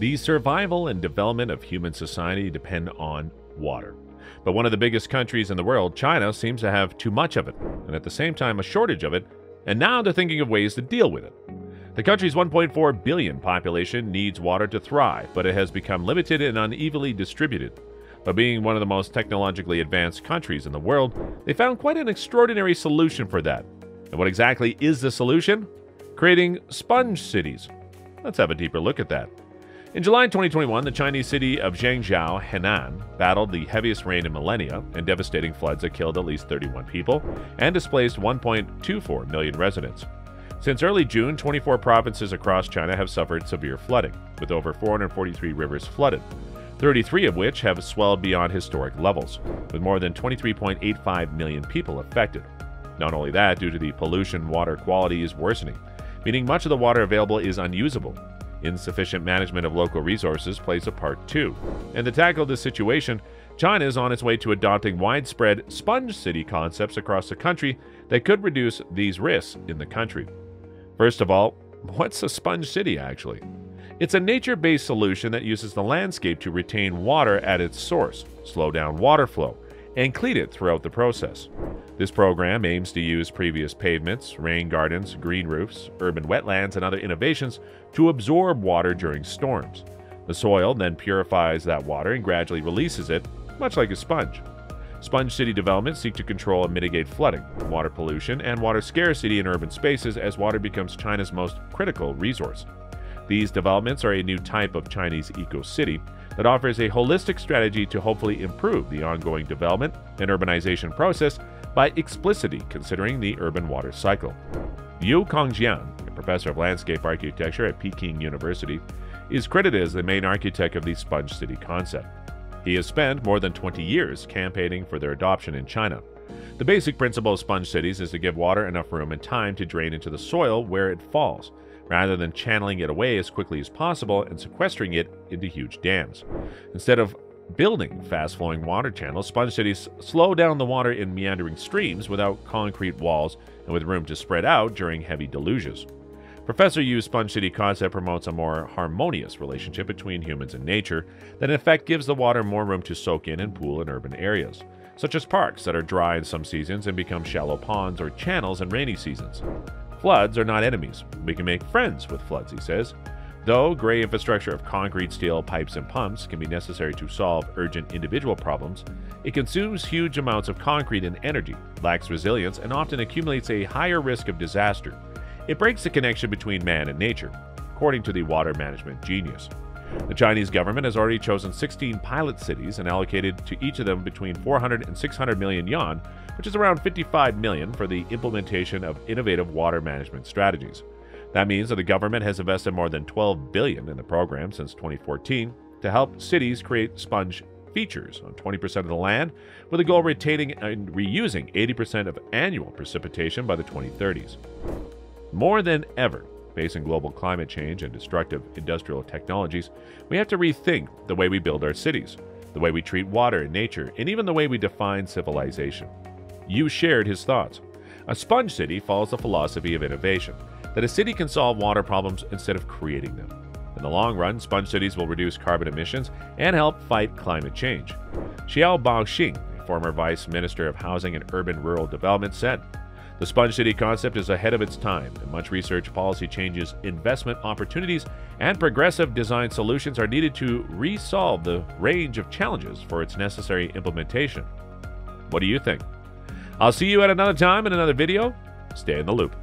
The survival and development of human society depend on water. But one of the biggest countries in the world, China, seems to have too much of it, and at the same time a shortage of it, and now they're thinking of ways to deal with it. The country's 1.4 billion population needs water to thrive, but it has become limited and unevenly distributed. But being one of the most technologically advanced countries in the world, they found quite an extraordinary solution for that. And what exactly is the solution? Creating sponge cities. Let's have a deeper look at that. In July 2021, the Chinese city of Zhengzhou, Henan, battled the heaviest rain in millennia and devastating floods that killed at least 31 people and displaced 1.24 million residents. Since early June, 24 provinces across China have suffered severe flooding, with over 443 rivers flooded, 33 of which have swelled beyond historic levels, with more than 23.85 million people affected. Not only that, due to the pollution, water quality is worsening, meaning much of the water available is unusable, Insufficient management of local resources plays a part too. And to tackle this situation, China is on its way to adopting widespread sponge city concepts across the country that could reduce these risks in the country. First of all, what's a sponge city actually? It's a nature based solution that uses the landscape to retain water at its source, slow down water flow, and clean it throughout the process. This program aims to use pervious pavements, rain gardens, green roofs, urban wetlands, and other innovations to absorb water during storms. The soil then purifies that water and gradually releases it, much like a sponge. Sponge city developments seek to control and mitigate flooding, water pollution, and water scarcity in urban spaces as water becomes China's most critical resource. These developments are a new type of Chinese eco city that offers a holistic strategy to hopefully improve the ongoing development and urbanization process by explicitly considering the urban water cycle. Yu Kongjian, a professor of landscape architecture at Peking University, is credited as the main architect of the Sponge City concept. He has spent more than 20 years campaigning for their adoption in China. The basic principle of sponge cities is to give water enough room and time to drain into the soil where it falls, rather than channeling it away as quickly as possible and sequestering it into huge dams. Instead of building fast flowing water channels, sponge cities slow down the water in meandering streams without concrete walls and with room to spread out during heavy deluges. Professor Yu's Sponge City concept promotes a more harmonious relationship between humans and nature that in effect gives the water more room to soak in and pool in urban areas, such as parks that are dry in some seasons and become shallow ponds or channels in rainy seasons. Floods are not enemies. We can make friends with floods, he says. Though gray infrastructure of concrete, steel, pipes, and pumps can be necessary to solve urgent individual problems, it consumes huge amounts of concrete and energy, lacks resilience, and often accumulates a higher risk of disaster. It breaks the connection between man and nature, according to the water management genius. The Chinese government has already chosen 16 pilot cities and allocated to each of them between 400 and 600 million yuan, which is around 55 million for the implementation of innovative water management strategies. That means that the government has invested more than 12 billion in the program since 2014 to help cities create sponge features on 20% of the land with a goal of retaining and reusing 80% of annual precipitation by the 2030s. More than ever, facing global climate change and destructive industrial technologies, we have to rethink the way we build our cities, the way we treat water and nature, and even the way we define civilization. Yu shared his thoughts. A sponge city follows the philosophy of innovation that a city can solve water problems instead of creating them. In the long run, sponge cities will reduce carbon emissions and help fight climate change. Qiu Baoxing, former vice minister of Housing and Urban Rural Development, said, the Sponge City concept is ahead of its time, and much research, policy changes, investment opportunities, and progressive design solutions are needed to resolve the range of challenges for its necessary implementation. What do you think? I'll see you at another time in another video. Stay in the loop.